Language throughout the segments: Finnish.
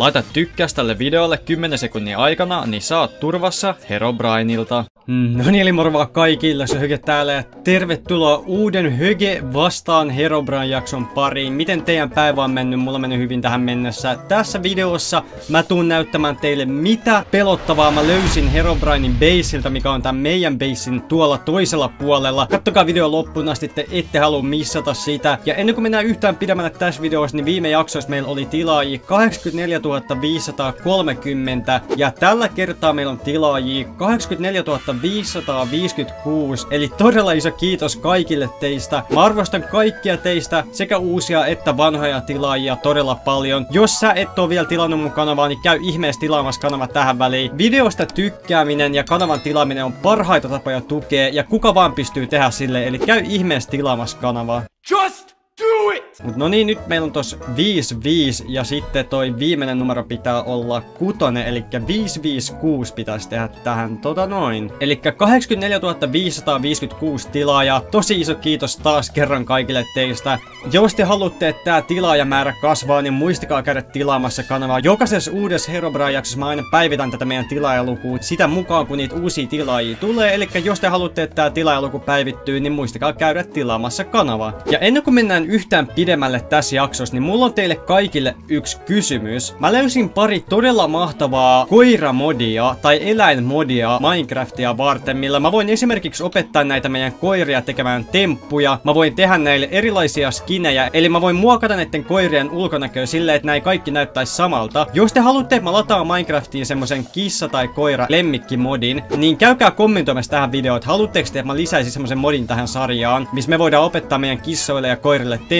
Laita tykkäys tälle videolle 10 sekunnin aikana, niin saat turvassa Herobrineilta. Mm, no niin, eli moro vaan kaikille, se Höge täällä ja tervetuloa uuden Höge vastaan Herobrine jakson pariin. Miten teidän päivä on mennyt? Mulla on mennyt hyvin tähän mennessä. Tässä videossa mä tuun näyttämään teille mitä pelottavaa mä löysin Herobrinein baseilta, mikä on tämän meidän basein tuolla toisella puolella. Kattokaa video loppuun asti, te ette halua missata sitä. Ja ennen kuin mennään yhtään pidemmälle tässä videossa, niin viime jaksoissa meillä oli tilaajia 84 530 ja tällä kertaa meillä on tilaajia 84 556, eli todella iso kiitos kaikille teistä. Mä arvostan kaikkia teistä, sekä uusia että vanhoja tilaajia todella paljon. Jos sä et oo vielä tilannut mun kanavaa, niin käy ihmeessä tilaamassa kanava tähän väliin. Videosta tykkääminen ja kanavan tilaaminen on parhaita tapoja tukea, ja kuka vaan pystyy tehdä sille, eli käy ihmeessä tilaamassa kanavaa. Just it! Mut no niin, nyt meillä on tos 55 ja sitten toi viimeinen numero pitää olla kutonen, eli 556 pitäisi tehdä tähän tota noin. Eli 84 556 tilaajaa. Tosi iso kiitos taas kerran kaikille teistä. Jos te haluatte, että tää tilaajamäärä kasvaa, niin muistakaa käydä tilaamassa kanavaa. Jokaisessa uudessa Herobrine jaksossa mä aina päivitän tätä meidän tilaajalukua sitä mukaan, kun niitä uusia tilaajia tulee. Eli jos te haluatte, että tää tilaajaluku päivittyy, niin muistakaa käydä tilaamassa kanavaa. Ja ennen kuin mennään yhtään pidemmälle tässä jaksossa, niin mulla on teille kaikille yksi kysymys. Mä löysin pari todella mahtavaa koiramodia tai eläinmodia Minecraftia varten, millä mä voin esimerkiksi opettaa näitä meidän koiria tekemään temppuja. Mä voin tehdä näille erilaisia skinejä, eli mä voin muokata näiden koirien ulkonäköä silleen, että näin kaikki näyttäisi samalta. Jos te haluatte, että mä lataan Minecraftiin semmosen kissa tai koira lemmikkimodin, niin käykää kommentoimassa tähän videoon, että haluatteko te, että mä lisäisin semmosen modin tähän sarjaan, missä me voidaan opettaa meidän kissoille ja koirille temppuja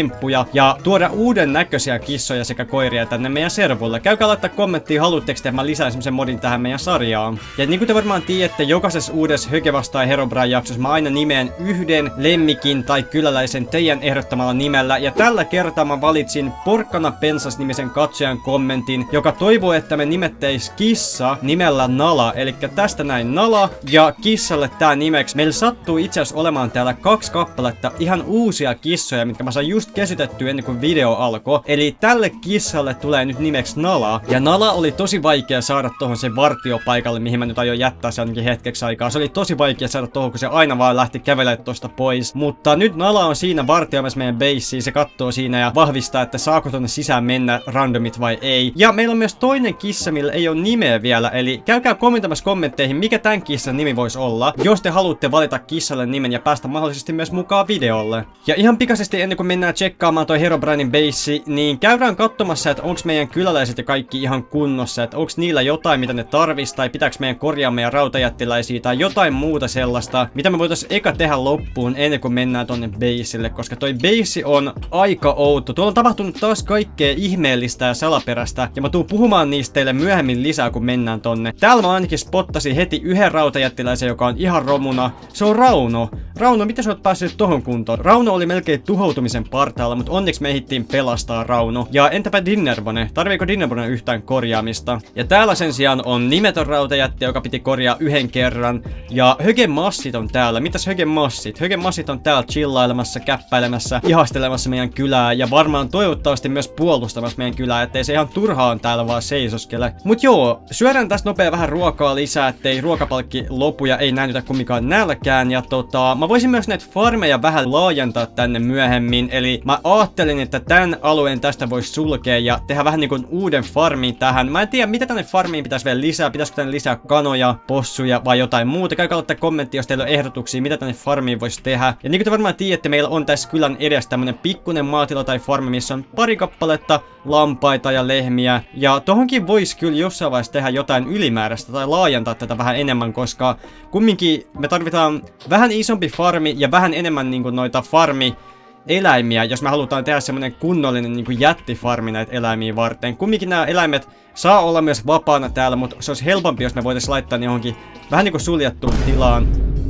ja tuoda uuden näköisiä kissoja sekä koiria tänne meidän servulle. Käykää laittaa kommenttia, haluatteko että mä lisään modin tähän meidän sarjaan. Ja niin kuin te varmaan tiedätte, jokaisessa uudessa Höke vastaan Herobrine jaksossa mä aina nimeen yhden lemmikin tai kyläläisen teidän ehdottamalla nimellä. Ja tällä kertaa mä valitsin Porkkana Pensas nimisen katsojan kommentin, joka toivoo, että me nimettäis kissa nimellä Nala. Eli tästä näin Nala ja kissalle tää nimeksi. Meillä sattuu itse asiassa olemaan täällä kaksi kappaletta ihan uusia kissoja, mitkä mä sain just kesytettyä ennen kuin video alkoi. Eli tälle kissalle tulee nyt nimeksi Nala. Ja Nala oli tosi vaikea saada tohon se vartiopaikalle, mihin mä nyt aion jättää se ainakin hetkeksi aikaa. Se oli tosi vaikea saada tohon, kun se aina vaan lähti kävelemään tosta pois. Mutta nyt Nala on siinä vartioimassa meidän baseen. Se katsoo siinä ja vahvistaa, että saako tonne sisään mennä randomit vai ei. Ja meillä on myös toinen kissa, millä ei ole nimeä vielä. Eli käykää kommentoimassa kommentteihin, mikä tämän kissan nimi voisi olla. Jos te haluatte valita kissalle nimen ja päästä mahdollisesti myös mukaan videolle. Ja ihan pikaisesti ennen kuin mennään tsekkaamaan toi Herobrinein base, niin käydään katsomassa, että onks meidän kyläläiset ja kaikki ihan kunnossa, että onks niillä jotain, mitä ne tarvis, tai pitääkö meidän korjaa meidän rautajättiläisiä, tai jotain muuta sellaista, mitä me voitais eka tehdä loppuun ennen kuin mennään tonne baseille, koska toi base on aika outo. Tuolla on tapahtunut taas kaikkea ihmeellistä ja salaperäistä, ja mä tuun puhumaan niistä teille myöhemmin lisää, kun mennään tonne. Täällä mä ainakin spottasin heti yhden rautajättiläisen, joka on ihan romuna. Se on Rauno. Rauno, miten sä oot päässyt tohon kuntoon? Rauno oli melkein tuhoutumisen partaalla, mutta onneksi me ehdittiin pelastaa Rauno. Ja entäpä Dinnerbone? Tarviiko Dinnerbone yhtään korjaamista? Ja täällä sen sijaan on nimetön rautajätti, joka piti korjaa yhden kerran. Ja Högen massit on täällä. Mitäs Högen massit? Högen massit on täällä chillailemassa, käppäilemässä, ihastelemassa meidän kylää. Ja varmaan toivottavasti myös puolustamassa meidän kylää, ettei se ihan turhaan täällä vaan seisoskele. Mut joo, syödään tästä nopea vähän ruokaa lisää, ettei ruokapalkki lopu ja ei näytä kumminkaan nälkään. Ja tota, mä voisin myös näitä farmeja vähän laajentaa tänne myöhemmin. Eli mä ajattelin, että tämän alueen tästä voisi sulkea ja tehdä vähän niin kuin uuden farmin tähän. Mä en tiedä, mitä tänne farmiin pitäisi vielä lisää. Pitäisikö tänne lisää kanoja, possuja vai jotain muuta. Käykää laittaa kommentti, jos teillä on ehdotuksia, mitä tänne farmiin voisi tehdä. Ja niin kuin te varmaan tiedätte, meillä on tässä kylän edessä tämmönen pikkunen maatila tai farmi, missä on pari kappaletta lampaita ja lehmiä. Ja tohonkin voisi kyllä jossain vaiheessa tehdä jotain ylimääräistä tai laajentaa tätä vähän enemmän, koska kumminkin me tarvitaan vähän isompi farmi ja vähän enemmän niin kuin noita farmi eläimiä, jos me halutaan tehdä semmonen kunnollinen niin kuin jättifarmi näitä eläimiä varten. Kumminkin nämä eläimet saa olla myös vapaana täällä, mutta se olisi helpompi, jos me voitaisiin laittaa ne johonkin vähän niin kuin suljettuun tilaan.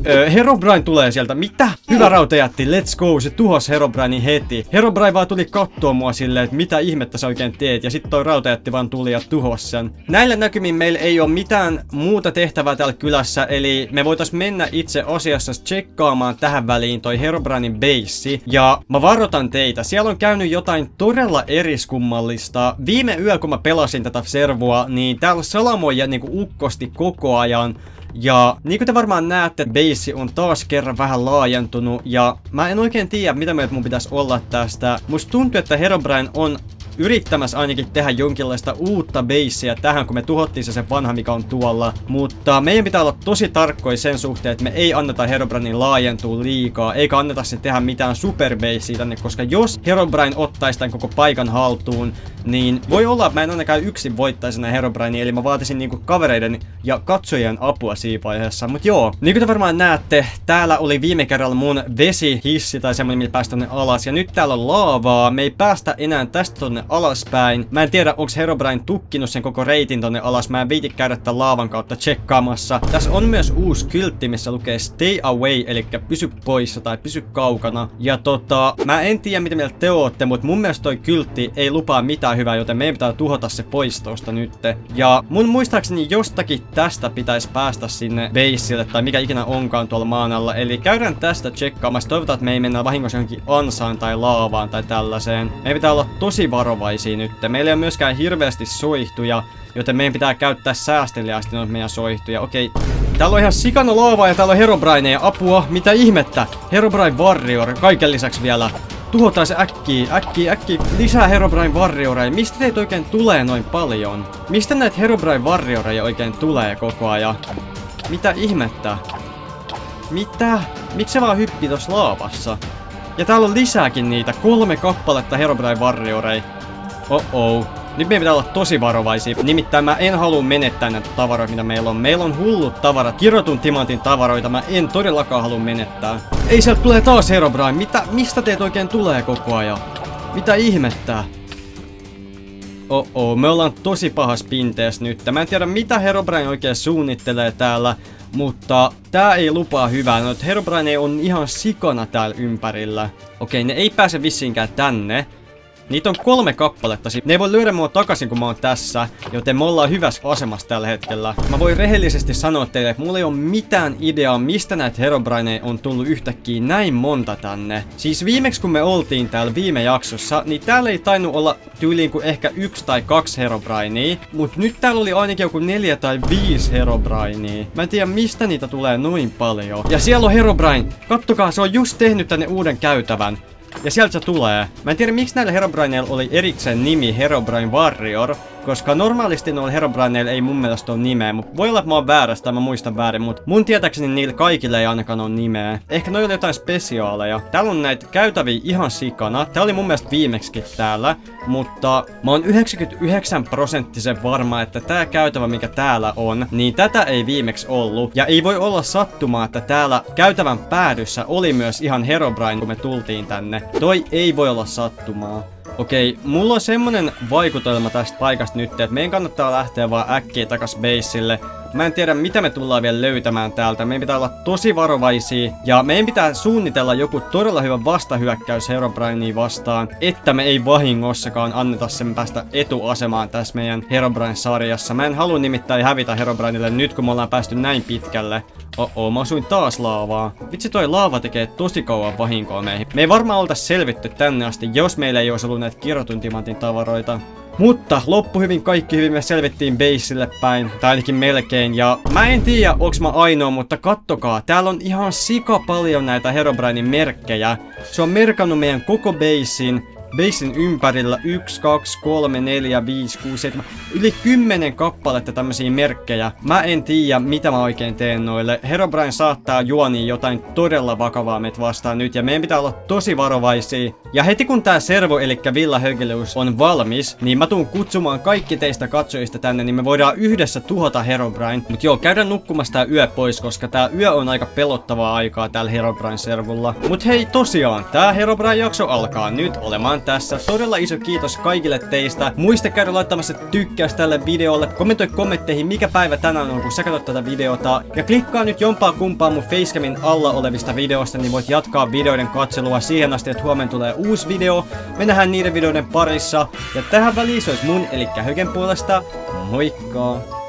Öö, Herobrine tulee sieltä. Mitä? Hyvä rautajätti, let's go. Se tuhos Herobrine heti. Herobrine vaan tuli kattoa mua silleen, että mitä ihmettä sä oikein teet. Ja sitten toi rautajätti vaan tuli ja tuhos sen. Näillä näkymin meillä ei ole mitään muuta tehtävää täällä kylässä. Eli me voitais mennä itse asiassa tsekkaamaan tähän väliin toi Herobrinein base. Ja mä varoitan teitä, siellä on käynyt jotain todella eriskummallista. Viime yö, kun mä pelasin tätä servua, niin täällä salamoja niinku ukkosti koko ajan. Ja niin kuin te varmaan näette, base on taas kerran vähän laajentunut ja mä en oikein tiedä mitä mieltä mun pitäisi olla tästä. Musta tuntuu, että Herobrine on yrittämässä ainakin tehdä jonkinlaista uutta beissiä tähän, kun me tuhottiin se, se vanha, mikä on tuolla. Mutta meidän pitää olla tosi tarkkoja sen suhteen, että me ei anneta Herobrinin laajentua liikaa, eikä anneta se tehdä mitään superbeissiä tänne, koska jos Herobrine ottaisi tämän koko paikan haltuun, niin voi olla, että mä en ainakaan yksin voittaisi näin Herobrine, eli mä vaatisin niinku kavereiden ja katsojien apua siinä vaiheessa. Mut joo, niin kuin te varmaan näette, täällä oli viime kerralla mun vesihissi tai semmoinen, millä päästä tonne alas, ja nyt täällä on laavaa, me ei päästä enää tästä tonne alaspäin. Mä en tiedä, onko Herobrine tukkinut sen koko reitin tonne alas. Mä en viiti käydä tämän laavan kautta tsekkaamassa. Tässä on myös uusi kyltti, missä lukee Stay Away, eli pysy poissa tai pysy kaukana. Ja tota, mä en tiedä mitä mieltä te ootte, mutta mun mielestä toi kyltti ei lupaa mitään hyvää, joten meidän pitää tuhota se pois tosta nytte. Ja mun muistaakseni jostakin tästä pitäisi päästä sinne baseille, tai mikä ikinä onkaan tuolla maan alla. Eli käydään tästä tsekkaamassa. Toivotaan, että me ei mennä vahingossa johonkin ansaan tai laavaan tai tällaiseen. Meidän pitää olla tosi varovaisia varovaisia nyt. Meillä ei ole myöskään hirveästi soihtuja, joten meidän pitää käyttää säästeliästi noita meidän soihtuja. Okei, täällä on ihan sikana laavaa ja täällä on Herobrineja. Apua, mitä ihmettä? Herobrine Warrior, kaiken lisäksi vielä. Tuhotaan se äkkiä, äkkiä, äkkiä. Lisää Herobrine Warrioreja. Mistä teitä oikein tulee noin paljon? Mistä näitä Herobrine Warrioreja oikein tulee koko ajan? Mitä ihmettä? Mitä? Miksi se vaan hyppi tossa laavassa? Ja täällä on lisääkin niitä, kolme kappaletta Herobrine Warrioreja. Oh-oh. Nyt meidän pitää olla tosi varovaisia. Nimittäin mä en halua menettää näitä tavaroita, mitä meillä on. Meillä on hullut tavarat, kirotun timantin tavaroita. Mä en todellakaan halua menettää. Ei sieltä tulee taas Herobrine. Mitä, mistä teet oikein tulee koko ajan? Mitä ihmettää? Oh oh, me ollaan tosi pahas pinteessä nyt. Mä en tiedä mitä Herobrine oikein suunnittelee täällä, mutta tää ei lupaa hyvää. No, Herobrine on ihan sikana täällä ympärillä. Okei, ne ei pääse vissiinkään tänne. Niitä on kolme kappaletta. Ne ei voi lyödä mua takaisin, kun mä oon tässä, joten me ollaan hyvässä asemassa tällä hetkellä. Mä voin rehellisesti sanoa teille, että mulla ei ole mitään ideaa, mistä näitä Herobrineja on tullut yhtäkkiä näin monta tänne. Siis viimeksi kun me oltiin täällä viime jaksossa, niin täällä ei tainnut olla tyyliin kuin ehkä yksi tai kaksi Herobrinea, mutta nyt täällä oli ainakin joku neljä tai viisi Herobrinea. Mä en tiedä mistä niitä tulee noin paljon. Ja siellä on Herobrine. Kattokaa, se on just tehnyt tänne uuden käytävän. Ja sieltä se tulee. Mä en tiedä miksi näillä Herobrineilla oli erikseen nimi Herobrine Warrior, koska normaalisti noilla Herobrineilla ei mun mielestä ole nimeä, mutta voi olla, että mä oon väärästä mä muistan väärin, mutta mun tietääkseni niillä kaikille ei ainakaan ole nimeä. Ehkä noilla jotain spesiaaleja. Täällä on näitä käytäviä ihan sikana. Tää oli mun mielestä viimeksi täällä, mutta mä oon 99 prosenttisen varma, että tää käytävä, mikä täällä on, niin tätä ei viimeksi ollut. Ja ei voi olla sattumaa, että täällä käytävän päädyssä oli myös ihan Herobrine, kun me tultiin tänne. Toi ei voi olla sattumaa. Okei, mulla on semmonen vaikutelma tästä paikasta nyt, että meidän kannattaa lähteä vaan äkkiä takas baseille. Mä en tiedä mitä me tullaan vielä löytämään täältä. Meidän pitää olla tosi varovaisia. Ja meidän pitää suunnitella joku todella hyvä vastahyökkäys Herobrinea vastaan. Että me ei vahingossakaan anneta sen päästä etuasemaan tässä meidän Herobrine-sarjassa. Mä en halua nimittäin hävitä Herobrinelle nyt kun me ollaan päästy näin pitkälle. Oh, mä osuin taas laavaa. Vitsi toi laava tekee tosi kauan vahinkoa meihin. Me ei varmaan olta selvitty tänne asti, jos meillä ei olisi ollut näitä kirotun timantin tavaroita. Mutta loppu hyvin, kaikki hyvin, me selvittiin baseille päin, tai ainakin melkein, ja mä en tiedä, onks mä ainoa, mutta kattokaa, täällä on ihan sika paljon näitä Herobrinein merkkejä. Se on merkannut meidän koko basein, basin ympärillä 1, 2, 3, 4, 5, 6, 7, yli 10 kappaletta tämmöisiä merkkejä. Mä en tiedä, mitä mä oikein teen noille. Herobrine saattaa juoni jotain todella vakavaa meitä vastaan nyt, ja meidän pitää olla tosi varovaisia. Ja heti kun tää servo, eli Villa Högeleus, on valmis, niin mä tuun kutsumaan kaikki teistä katsojista tänne, niin me voidaan yhdessä tuhota Herobrine. Mut joo, käydään nukkumassa tää yö pois, koska tää yö on aika pelottavaa aikaa täällä Herobrine-servulla. Mut hei, tosiaan, tää Herobrine-jakso alkaa nyt olemaan tässä. Todella iso kiitos kaikille teistä. Muista käydä laittamassa tykkäys tälle videolle. Kommentoi kommentteihin, mikä päivä tänään on, kun sä katsot tätä videota. Ja klikkaa nyt jompaa kumpaa mun facecamin alla olevista videoista, niin voit jatkaa videoiden katselua siihen asti, että huomenna tulee uusi video. Me nähdään niiden videoiden parissa. Ja tähän väliin se olisi mun, eli Högen puolesta. Moikka!